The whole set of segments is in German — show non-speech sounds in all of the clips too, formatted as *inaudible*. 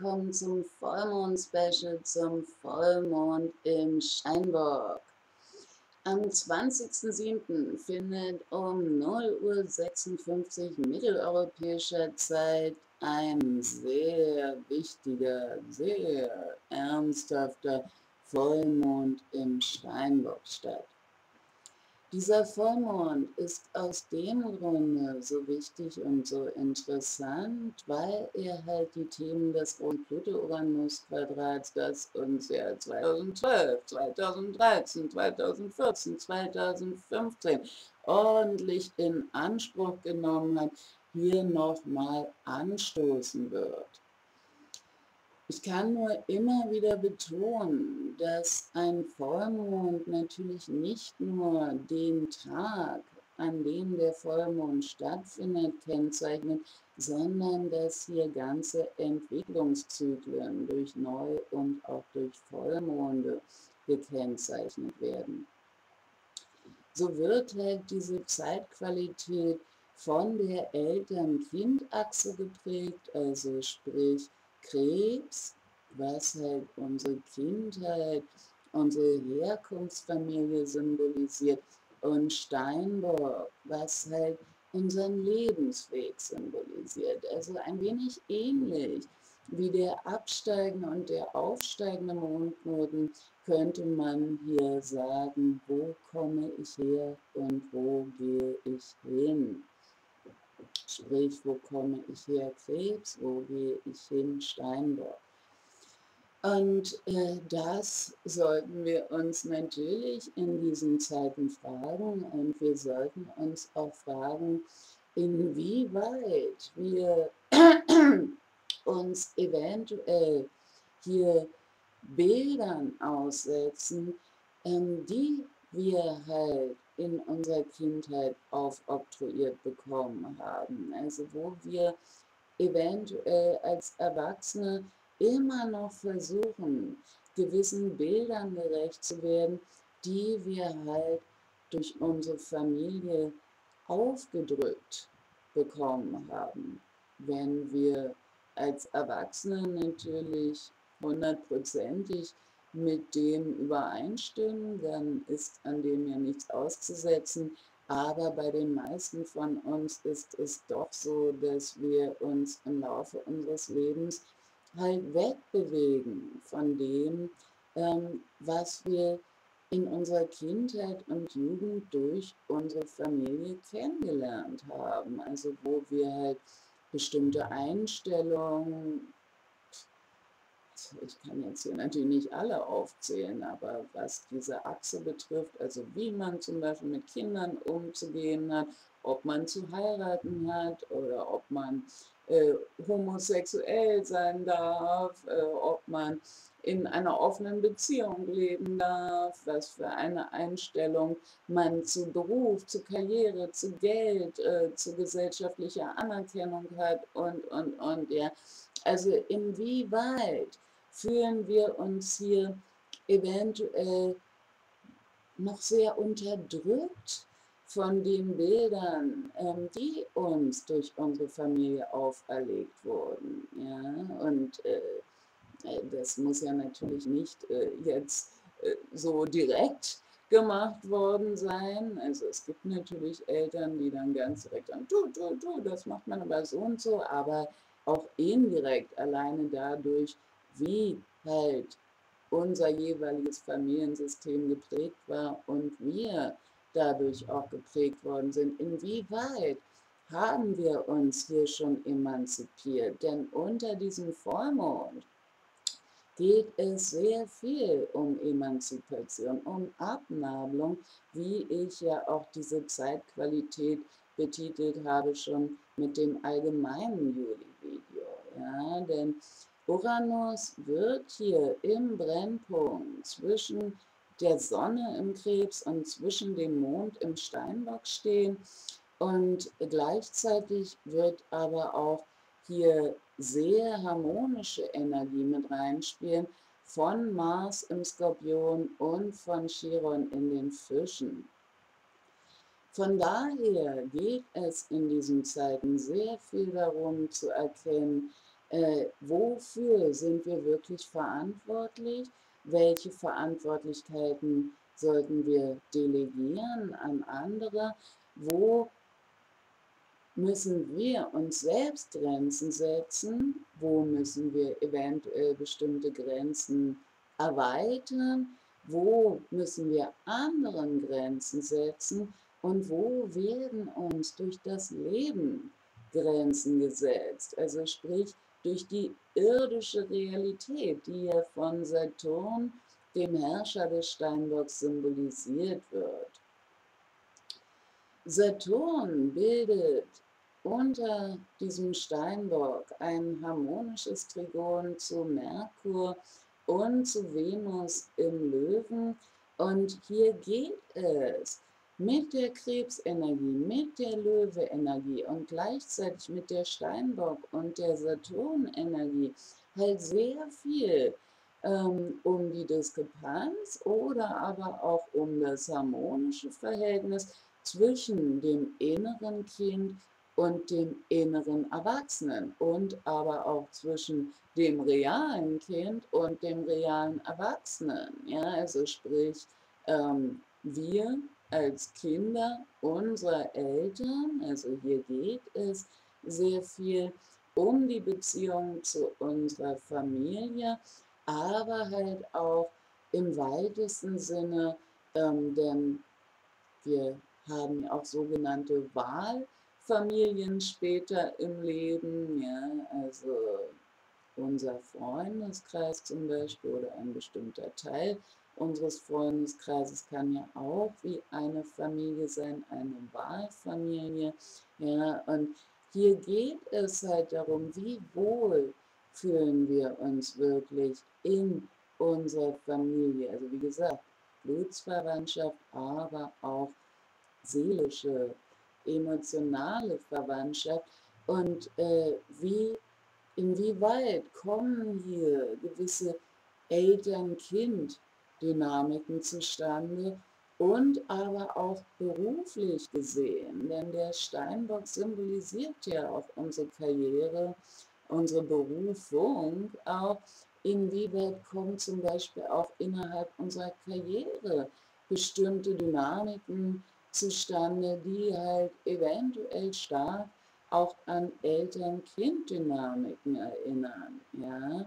Willkommen zum Vollmond-Special zum Vollmond im Steinbock. Am 20.07. findet um 0.56 Uhr mitteleuropäischer Zeit ein sehr wichtiger, sehr ernsthafter Vollmond im Steinbock statt. Dieser Vollmond ist aus dem Grunde so wichtig und so interessant, weil er halt die Themen des Pluto-Uranus-Quadrats, das uns ja 2012, 2013, 2014, 2015 ordentlich in Anspruch genommen hat, hier nochmal anstoßen wird. Ich kann nur immer wieder betonen, dass ein Vollmond natürlich nicht nur den Tag, an dem der Vollmond stattfindet, kennzeichnet, sondern dass hier ganze Entwicklungszyklen durch Neu- und auch durch Vollmonde gekennzeichnet werden. So wird halt diese Zeitqualität von der Eltern-Kind-Achse geprägt, also sprich Krebs, was halt unsere Kindheit, unsere Herkunftsfamilie symbolisiert und Steinbock, was halt unseren Lebensweg symbolisiert. Also ein wenig ähnlich wie der absteigende und der aufsteigende Mondknoten könnte man hier sagen, wo komme ich her und wo gehe ich hin. Sprich, wo komme ich her? Krebs, wo gehe ich hin? Steinbock. Und äh, das sollten wir uns natürlich in diesen Zeiten fragen und wir sollten uns auch fragen, inwieweit wir *clears throat* uns eventuell hier Bildern aussetzen, ähm, die wir halt in unserer Kindheit aufoktroyiert bekommen haben. Also wo wir eventuell als Erwachsene immer noch versuchen, gewissen Bildern gerecht zu werden, die wir halt durch unsere Familie aufgedrückt bekommen haben. Wenn wir als Erwachsene natürlich hundertprozentig mit dem übereinstimmen, dann ist an dem ja nichts auszusetzen. Aber bei den meisten von uns ist es doch so, dass wir uns im Laufe unseres Lebens halt wegbewegen von dem, ähm, was wir in unserer Kindheit und Jugend durch unsere Familie kennengelernt haben. Also wo wir halt bestimmte Einstellungen, ich kann jetzt hier natürlich nicht alle aufzählen, aber was diese Achse betrifft, also wie man zum Beispiel mit Kindern umzugehen hat, ob man zu heiraten hat oder ob man äh, homosexuell sein darf, äh, ob man in einer offenen Beziehung leben darf, was für eine Einstellung man zu Beruf, zu Karriere, zu Geld, äh, zu gesellschaftlicher Anerkennung hat und, und, und, ja. Also inwieweit fühlen wir uns hier eventuell noch sehr unterdrückt von den Bildern, ähm, die uns durch unsere Familie auferlegt wurden. Ja? Und äh, äh das muss ja natürlich nicht äh, jetzt so direkt gemacht worden sein. Also es gibt natürlich Eltern, die dann ganz direkt sagen, du, du, du, das macht man aber so und so, aber auch indirekt alleine dadurch, wie halt unser jeweiliges Familiensystem geprägt war und wir dadurch auch geprägt worden sind. Inwieweit haben wir uns hier schon emanzipiert? Denn unter diesem Vollmond geht es sehr viel um Emanzipation, um Abnabelung, wie ich ja auch diese Zeitqualität betitelt habe, schon mit dem allgemeinen Juli-Video. Ja, denn Uranus wird hier im Brennpunkt zwischen der Sonne im Krebs und zwischen dem Mond im Steinbock stehen. Und gleichzeitig wird aber auch hier sehr harmonische Energie mit reinspielen von Mars im Skorpion und von Chiron in den Fischen. Von daher geht es in diesen Zeiten sehr viel darum zu erkennen, Äh, wofür sind wir wirklich verantwortlich? Welche Verantwortlichkeiten sollten wir delegieren an andere? Wo müssen wir uns selbst Grenzen setzen? Wo müssen wir eventuell bestimmte Grenzen erweitern? Wo müssen wir anderen Grenzen setzen? Und wo werden uns durch das Leben Grenzen gesetzt? Also sprich durch die irdische Realität, die ja von Saturn, dem Herrscher des Steinbocks, symbolisiert wird. Saturn bildet unter diesem Steinbock ein harmonisches Trigon zu Merkur und zu Venus im Löwen. Und hier geht es mit der Krebsenergie, mit der Löwe-Energie und gleichzeitig mit der Steinbock- und der Saturn-Energie halt sehr viel ähm, um die Diskrepanz oder aber auch um das harmonische Verhältnis zwischen dem inneren Kind und dem inneren Erwachsenen und aber auch zwischen dem realen Kind und dem realen Erwachsenen. Ja, also sprich, ähm, wir als Kinder unserer Eltern, also hier geht es sehr viel um die Beziehung zu unserer Familie, aber halt auch im weitesten Sinne, ähm, denn wir haben auch sogenannte Wahlfamilien später im Leben, ja, also unser Freundeskreis zum Beispiel oder ein bestimmter Teil unseres Freundeskreises kann ja auch wie eine Familie sein, eine Wahlfamilie, ja, und hier geht es halt darum, wie wohl fühlen wir uns wirklich in unserer Familie. Also wie gesagt, Blutsverwandtschaft, aber auch seelische, emotionale Verwandtschaft und äh, wie, inwieweit kommen hier gewisse Eltern-Kind-Dynamiken zustande und aber auch beruflich gesehen, denn der Steinbock symbolisiert ja auch unsere Karriere, unsere Berufung, auch inwieweit kommen zum Beispiel auch innerhalb unserer Karriere bestimmte Dynamiken zustande, die halt eventuell stark auch an Eltern-Kind-Dynamiken erinnern. Ja?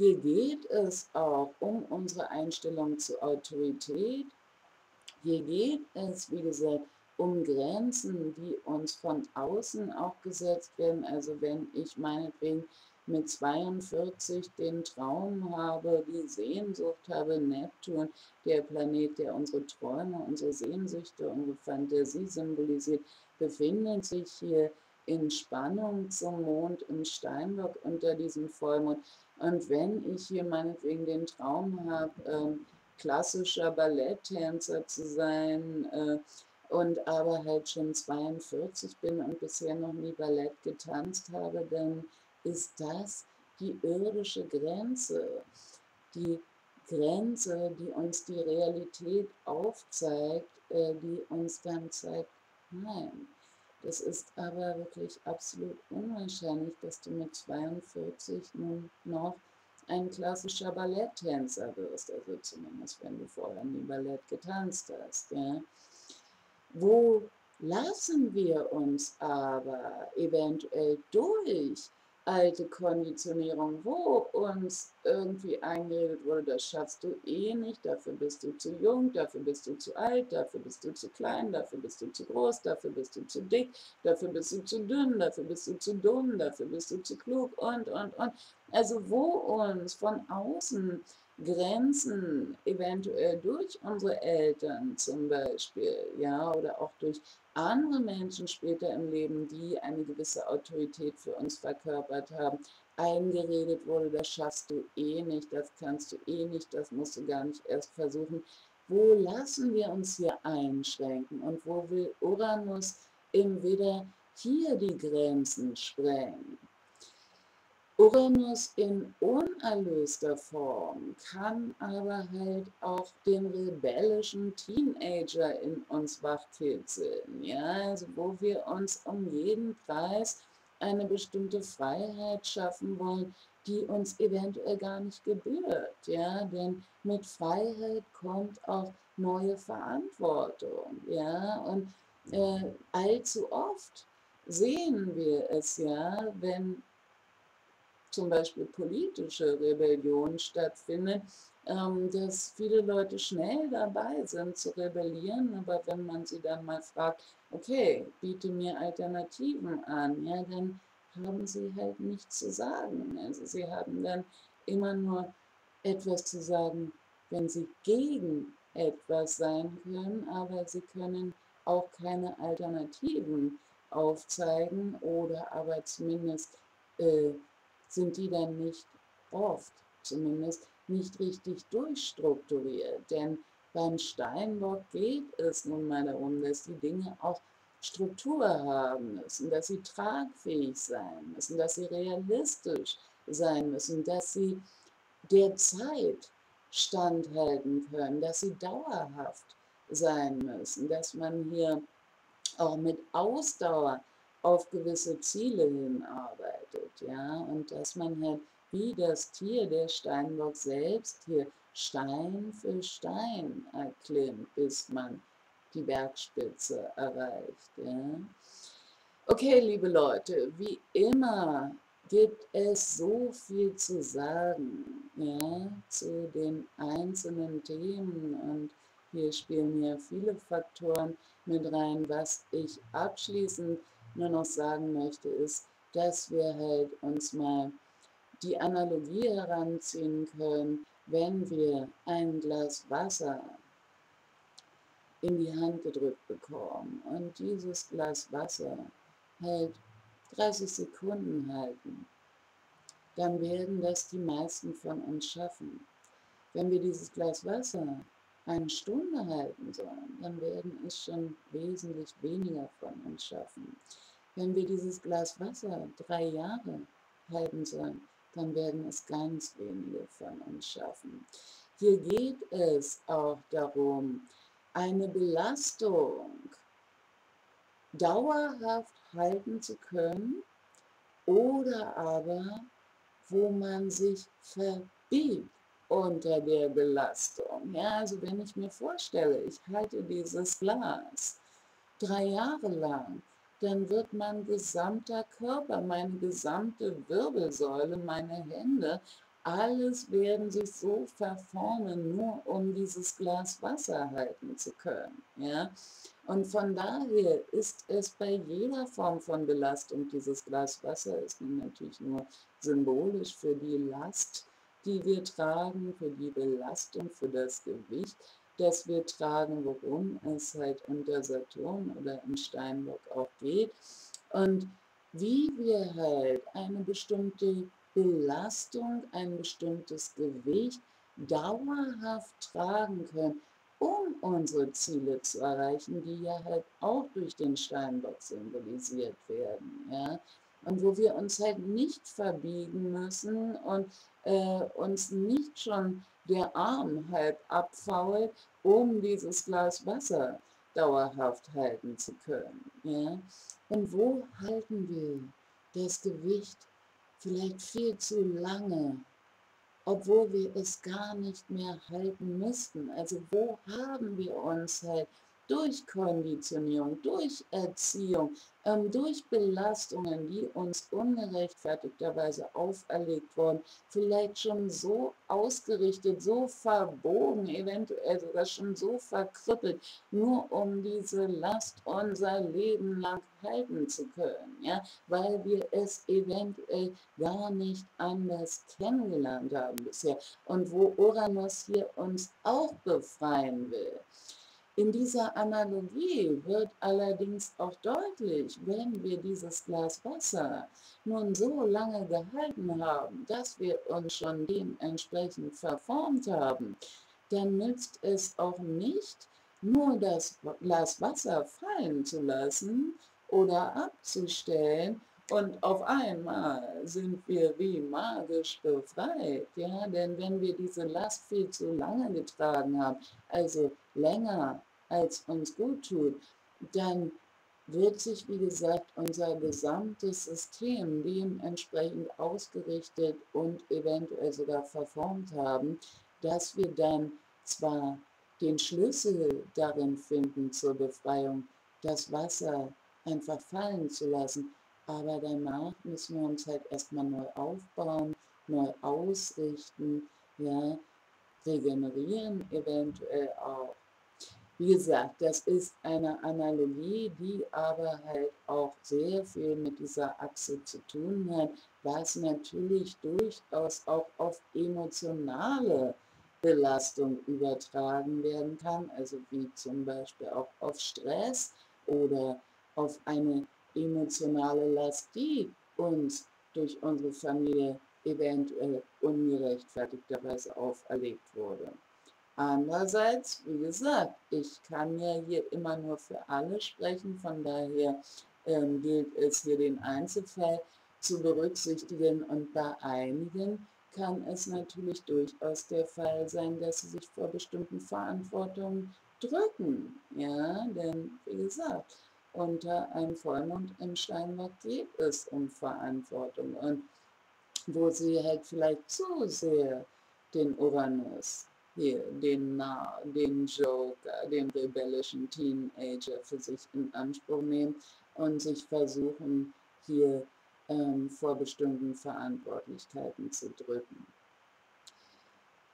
Hier geht es auch um unsere Einstellung zur Autorität. Hier geht es, wie gesagt, um Grenzen, die uns von außen auch gesetzt werden. Also wenn ich meinetwegen mit 42 den Traum habe, die Sehnsucht habe, Neptun, der Planet, der unsere Träume, unsere Sehnsüchte, unsere Fantasie symbolisiert, befindet sich hier in Spannung zum Mond im Steinbock unter diesem Vollmond. Und wenn ich hier meinetwegen den Traum habe, ähm, klassischer Balletttänzer zu sein äh, und aber halt schon 42 bin und bisher noch nie Ballett getanzt habe, dann ist das die irdische Grenze, die Grenze, die uns die Realität aufzeigt, äh, die uns dann zeigt, nein, das ist aber wirklich absolut unwahrscheinlich, dass du mit 42 nun noch ein klassischer Balletttänzer wirst, also zumindest wenn du vorher nie Ballett getanzt hast. Ja. Wo lassen wir uns aber eventuell durch alte Konditionierung, wo uns irgendwie eingeredet wurde, das schaffst du eh nicht, dafür bist du zu jung, dafür bist du zu alt, dafür bist du zu klein, dafür bist du zu groß, dafür bist du zu dick, dafür bist du zu dünn, dafür bist du zu dumm, dafür bist du zu klug und, und, und. Also wo uns von außen Grenzen eventuell durch unsere Eltern zum Beispiel, ja, oder auch durch andere Menschen später im Leben, die eine gewisse Autorität für uns verkörpert haben, eingeredet wurde, das schaffst du eh nicht, das kannst du eh nicht, das musst du gar nicht erst versuchen. Wo lassen wir uns hier einschränken und wo will Uranus im Widder hier die Grenzen sprengen? Uranus in unerlöster Form kann aber halt auch den rebellischen Teenager in uns wachkitzeln, ja, also wo wir uns um jeden Preis eine bestimmte Freiheit schaffen wollen, die uns eventuell gar nicht gebührt. Ja? Denn mit Freiheit kommt auch neue Verantwortung. Ja? Und äh, allzu oft sehen wir es ja, wenn zum Beispiel politische Rebellion stattfindet, ähm, dass viele Leute schnell dabei sind zu rebellieren, aber wenn man sie dann mal fragt, okay, biete mir Alternativen an, ja, dann haben sie halt nichts zu sagen. Also sie haben dann immer nur etwas zu sagen, wenn sie gegen etwas sein können, aber sie können auch keine Alternativen aufzeigen oder aber zumindest äh, sind die dann nicht oft, zumindest nicht richtig durchstrukturiert. Denn beim Steinbock geht es nun mal darum, dass die Dinge auch Struktur haben müssen, dass sie tragfähig sein müssen, dass sie realistisch sein müssen, dass sie der Zeit standhalten können, dass sie dauerhaft sein müssen, dass man hier auch mit Ausdauer auf gewisse Ziele hinarbeitet, ja, und dass man halt wie das Tier, der Steinbock selbst, hier Stein für Stein erklimmt, bis man die Bergspitze erreicht. Ja. Okay, liebe Leute, wie immer gibt es so viel zu sagen ja, zu den einzelnen Themen und hier spielen ja viele Faktoren mit rein. Was ich abschließend nur noch sagen möchte, ist, dass wir halt uns mal die Analogie heranziehen können, wenn wir ein Glas Wasser in die Hand gedrückt bekommen und dieses Glas Wasser halt 30 Sekunden halten, dann werden das die meisten von uns schaffen. Wenn wir dieses Glas Wasser eine Stunde halten sollen, dann werden es schon wesentlich weniger von uns schaffen. Wenn wir dieses Glas Wasser drei Jahre halten sollen, dann werden es ganz wenige von uns schaffen. Hier geht es auch darum, eine Belastung dauerhaft halten zu können oder aber wo man sich verbiegt unter der Belastung. Ja, also wenn ich mir vorstelle, ich halte dieses Glas drei Jahre lang, dann wird mein gesamter Körper, meine gesamte Wirbelsäule, meine Hände alles werden sich so verformen, nur um dieses Glas Wasser halten zu können. Ja? Und von daher ist es bei jeder Form von Belastung, dieses Glas Wasser ist natürlich nur symbolisch für die Last, die wir tragen, für die Belastung, für das Gewicht, das wir tragen, worum es halt unter Saturn oder im Steinbock auch geht. Und wie wir halt eine bestimmte Belastung, ein bestimmtes Gewicht dauerhaft tragen können, um unsere Ziele zu erreichen, die ja halt auch durch den Steinbock symbolisiert werden. Ja? Und wo wir uns halt nicht verbiegen müssen und äh, uns nicht schon der Arm halb abfault, um dieses Glas Wasser dauerhaft halten zu können. Ja? Und wo halten wir das Gewicht vielleicht viel zu lange, obwohl wir es gar nicht mehr halten müssten. Also wo haben wir uns halt durch Konditionierung, durch Erziehung, ähm, durch Belastungen, die uns ungerechtfertigterweise auferlegt wurden, vielleicht schon so ausgerichtet, so verbogen, eventuell sogar schon so verkrüppelt, nur um diese Last unser Leben lang halten zu können, ja, weil wir es eventuell gar nicht anders kennengelernt haben bisher und wo Uranus hier uns auch befreien will. In dieser Analogie wird allerdings auch deutlich, wenn wir dieses Glas Wasser nun so lange gehalten haben, dass wir uns schon dementsprechend verformt haben, dann nützt es auch nicht, nur das Glas Wasser fallen zu lassen oder abzustellen. Und auf einmal sind wir wie magisch befreit, ja, denn wenn wir diese Last viel zu lange getragen haben, also länger als uns gut tut, dann wird sich, wie gesagt, unser gesamtes System dementsprechend ausgerichtet und eventuell sogar verformt haben, dass wir dann zwar den Schlüssel darin finden zur Befreiung, das Wasser einfach fallen zu lassen, aber danach müssen wir uns halt erstmal neu aufbauen, neu ausrichten, ja, regenerieren eventuell auch. Wie gesagt, das ist eine Analogie, die aber halt auch sehr viel mit dieser Achse zu tun hat, was natürlich durchaus auch auf emotionale Belastung übertragen werden kann, also wie zum Beispiel auch auf Stress oder auf eine emotionale Last, die uns durch unsere Familie eventuell ungerechtfertigterweise auferlegt wurde. Andererseits, wie gesagt, ich kann ja hier immer nur für alle sprechen, von daher ähm, gilt es hier den Einzelfall zu berücksichtigen. Und bei einigen kann es natürlich durchaus der Fall sein, dass sie sich vor bestimmten Verantwortungen drücken. Ja, denn wie gesagt, unter einem Vollmond im Steinbock geht es um Verantwortung und wo sie halt vielleicht zu sehr den Uranus den, den Joker, den rebellischen Teenager für sich in Anspruch nehmen und sich versuchen, hier ähm, vor bestimmten Verantwortlichkeiten zu drücken.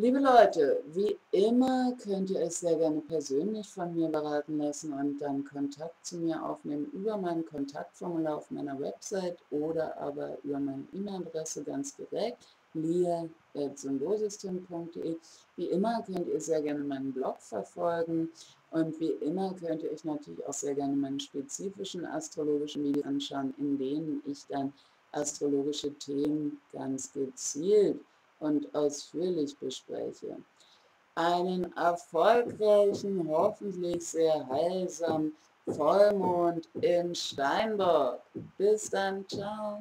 Liebe Leute, wie immer könnt ihr euch sehr gerne persönlich von mir beraten lassen und dann Kontakt zu mir aufnehmen über mein Kontaktformular auf meiner Website oder aber über meine E-Mail-Adresse ganz direkt lia.symbolsystem.de. Wie immer könnt ihr sehr gerne meinen Blog verfolgen und wie immer könnt ihr euch natürlich auch sehr gerne meine spezifischen astrologischen Videos anschauen, in denen ich dann astrologische Themen ganz gezielt und ausführlich bespreche. Einen erfolgreichen, hoffentlich sehr heilsamen Vollmond in Steinbock. Bis dann, ciao.